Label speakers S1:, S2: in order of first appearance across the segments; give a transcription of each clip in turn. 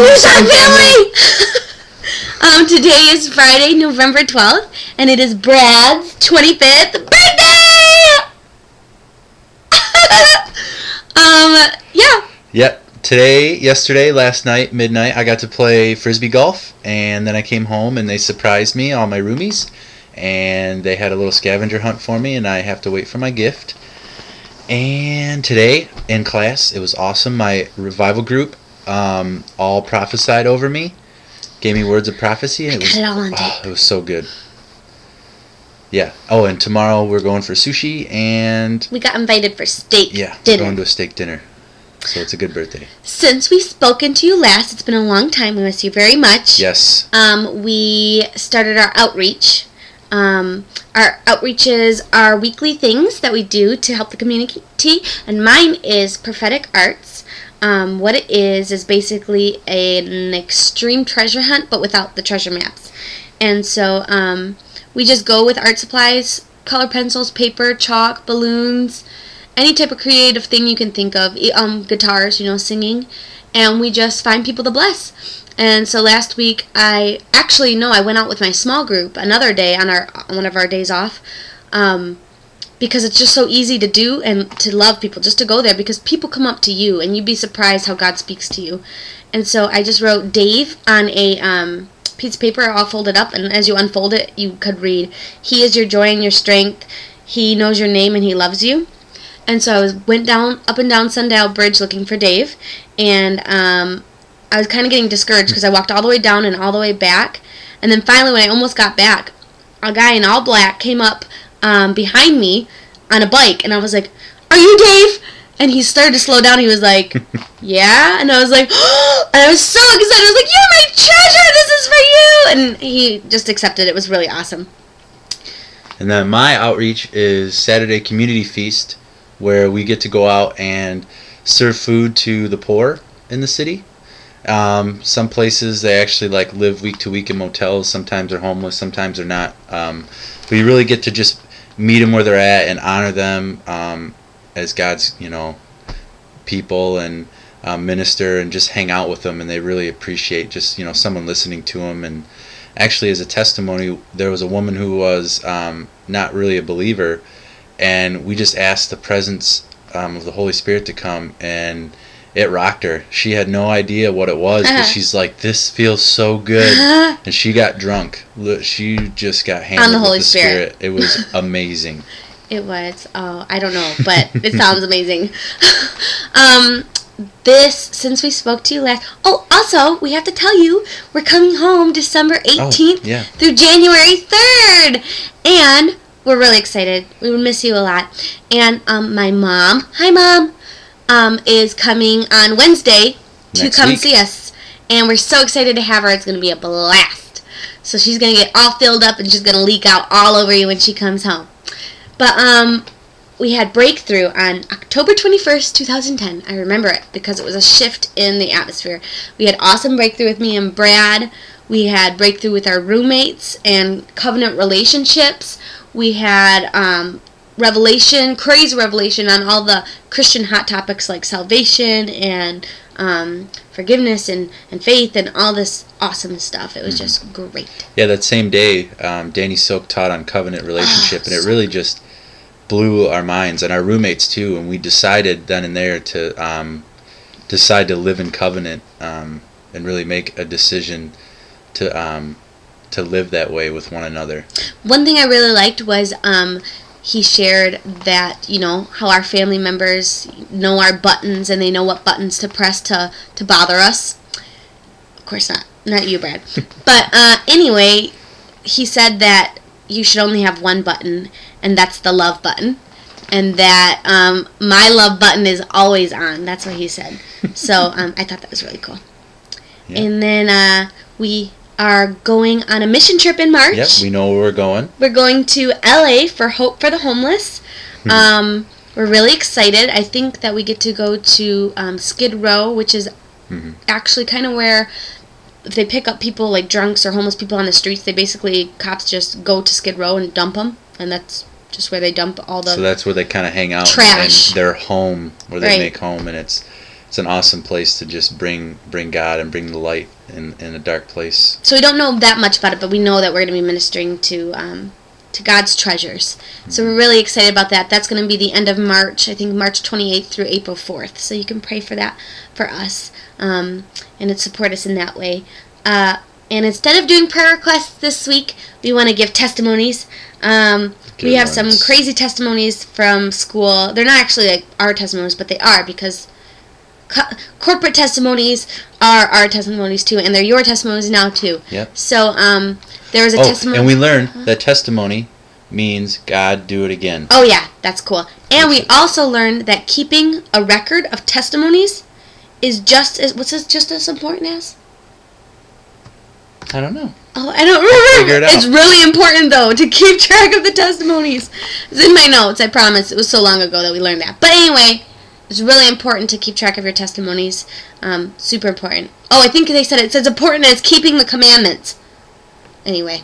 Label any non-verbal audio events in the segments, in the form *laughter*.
S1: wish our family. um, today is Friday, November twelfth, and it is Brad's twenty fifth birthday. *laughs* um, yeah.
S2: Yep. Today, yesterday, last night, midnight, I got to play frisbee golf, and then I came home and they surprised me, all my roomies, and they had a little scavenger hunt for me, and I have to wait for my gift. And today in class, it was awesome. My revival group um, all prophesied over me, gave me words of prophecy, it was
S1: it
S2: oh, it was so good. Yeah. Oh, and tomorrow we're going for sushi, and
S1: We got invited for steak
S2: yeah, we're
S1: dinner.
S2: going to a steak dinner. So it's a good birthday.
S1: Since we've spoken to you last, it's been a long time. We miss you very much.
S2: Yes.
S1: Um, we started our outreach. Um, our outreaches are weekly things that we do to help the community, and mine is prophetic arts. Um, what it is is basically an extreme treasure hunt, but without the treasure maps. And so um, we just go with art supplies, color pencils, paper, chalk, balloons, any type of creative thing you can think of, um, guitars, you know, singing, and we just find people to bless. And so last week, I actually no, I went out with my small group another day on our on one of our days off, um, because it's just so easy to do and to love people, just to go there because people come up to you and you'd be surprised how God speaks to you. And so I just wrote Dave on a um, piece of paper, all folded up, and as you unfold it, you could read, "He is your joy and your strength. He knows your name and he loves you." And so I was went down up and down Sundial Bridge looking for Dave, and um, I was kind of getting discouraged because I walked all the way down and all the way back, and then finally when I almost got back, a guy in all black came up um, behind me on a bike, and I was like, "Are you Dave?" And he started to slow down. He was like, *laughs* "Yeah," and I was like, oh! *gasps* and I was so excited. I was like, "You're my treasure. This is for you!" And he just accepted. It was really awesome.
S2: And then my outreach is Saturday Community Feast, where we get to go out and serve food to the poor in the city. Um, some places they actually like live week to week in motels. Sometimes they're homeless, sometimes they're not. Um, but you really get to just meet them where they're at and honor them um, as God's, you know, people and um, minister and just hang out with them. And they really appreciate just you know someone listening to them and actually as a testimony there was a woman who was um, not really a believer and we just asked the presence um, of the holy spirit to come and it rocked her she had no idea what it was but
S1: Uh-huh.
S2: she's like this feels so good and she got drunk Look, she just got hammered
S1: the
S2: with
S1: Holy
S2: the
S1: Spirit.
S2: it was *laughs* amazing
S1: It was. Oh, I don't know, but it sounds amazing. *laughs* um, this since we spoke to you last. Oh, also we have to tell you we're coming home December eighteenth
S2: Oh, yeah.
S1: through January third, and we're really excited. We would miss you a lot. And um, my mom, hi mom, um, is coming on Wednesday to
S2: Next
S1: come
S2: week.
S1: see us, and we're so excited to have her. It's gonna be a blast. So she's gonna get all filled up and she's gonna leak out all over you when she comes home. But um, we had breakthrough on October twenty first, two thousand ten. I remember it because it was a shift in the atmosphere. We had awesome breakthrough with me and Brad. We had breakthrough with our roommates and covenant relationships. We had um, revelation, crazy revelation on all the Christian hot topics like salvation and um, forgiveness and, and faith and all this awesome stuff. It was just great.
S2: yeah that same day um, danny silk taught on covenant relationship and it really just blew our minds and our roommates too and we decided then and there to um, decide to live in covenant um, and really make a decision to um, to live that way with one another
S1: One thing I really liked was um, he shared that you know how our family members know our buttons and they know what buttons to press to to bother us. Of course not, not you, Brad. *laughs* but uh, anyway, he said that you should only have one button, and that's the love button, and that um, my love button is always on. That's what he said. *laughs* So um, I thought that was really cool.
S2: Yeah.
S1: And then uh, we are going on a mission trip in March.
S2: yep we know where we're going
S1: We're going to LA for Hope for the Homeless.
S2: Hmm.
S1: Um, we're really excited. I think that we get to go to um, Skid Row, which is
S2: Mhm.
S1: actually kind of where if they pick up people like drunks or homeless people on the streets, they basically cops just go to Skid Row and dump them, and that's just where they dump all the.
S2: so that's where they kind of hang out
S1: Trash.
S2: and their home where they
S1: Right.
S2: make home and it's it's an awesome place to just bring bring God and bring the light in in a dark place.
S1: So we don't know that much about it, but we know that we're going to be ministering to um, to God's treasures. So we're really excited about that. That's going to be the end of March. I think March 28th through April 4th. So you can pray for that for us um, and support us in that way. Uh, and instead of doing prayer requests this week, we want to give testimonies. Um, we have some crazy testimonies from school. They're not actually like our testimonies, but they are because co- corporate testimonies are our testimonies too, and they're your testimonies now too.
S2: Yep.
S1: So um, there was a
S2: Oh,
S1: testimony.
S2: and we learned that testimony means God do it again.
S1: Oh yeah, that's cool. And we also learned that keeping a record of testimonies is just as what's this just as important as?
S2: I don't know.
S1: Oh, I don't remember.
S2: Figure it out.
S1: It's really important though to keep *laughs* track of the testimonies. It's in my notes. I promise. It was so long ago that we learned that. But anyway, it's really important to keep track of your testimonies. Um, super important. Oh, I think they said it's as important as keeping the commandments. Anyway,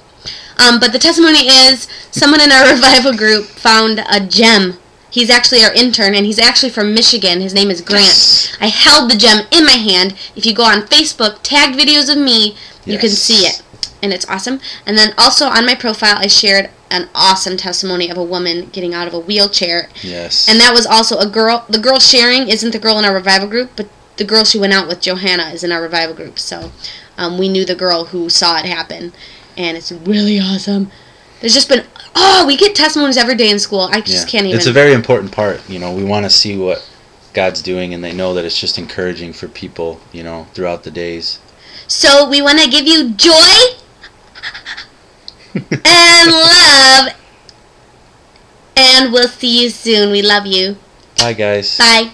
S1: um, but the testimony is someone in our *laughs* revival group found a gem. He's actually our intern, and he's actually from Michigan. His name is Grant.
S2: Yes.
S1: I held the gem in my hand. If you go on Facebook, tagged videos of me, you can see it. And it's awesome. And then also on my profile, I shared an awesome testimony of a woman getting out of a wheelchair.
S2: Yes.
S1: And that was also a girl. The girl sharing isn't the girl in our revival group, but the girl she went out with, Johanna, is in our revival group. So um, we knew the girl who saw it happen. And it's really awesome. There's just been, oh, we get testimonies every day in school. I just
S2: Yeah.
S1: can't even.
S2: It's a very important part. You know, we want to see what God's doing, and they know that it's just encouraging for people. You know, throughout the days.
S1: So we want to give you joy *laughs* and love. And we'll see you soon. We love you.
S2: Bye, guys.
S1: Bye.